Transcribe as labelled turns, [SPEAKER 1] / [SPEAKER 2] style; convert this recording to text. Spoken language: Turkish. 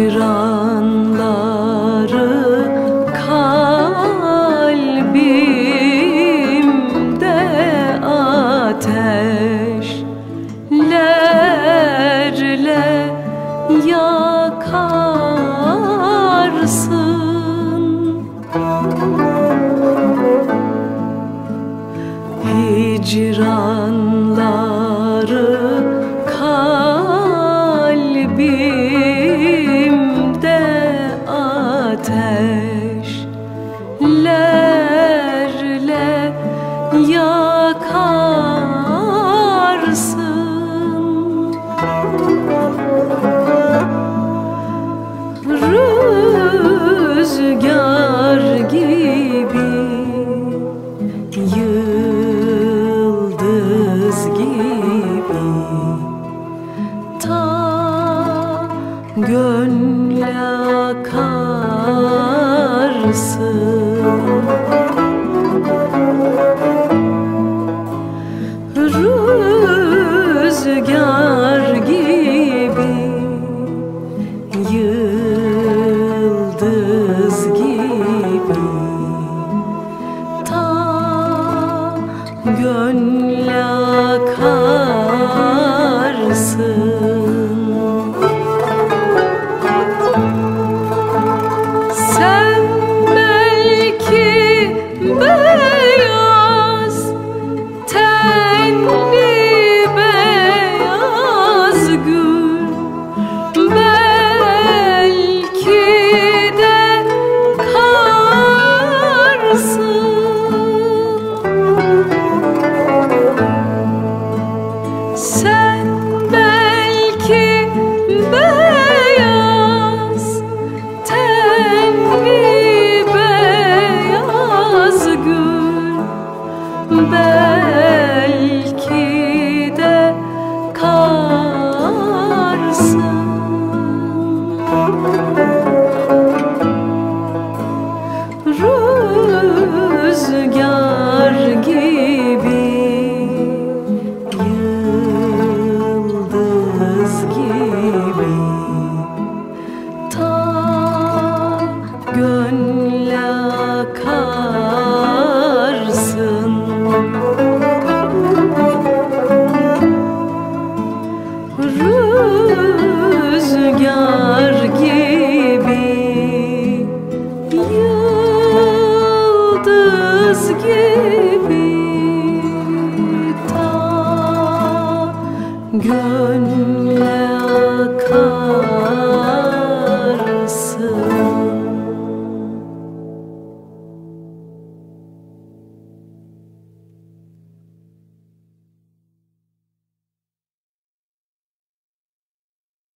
[SPEAKER 1] hayranları kalbimde ateşlerle yakarsın. Hicran gönle akarsın Rüzgar gibi Yıldız gibi Ta gönle remember good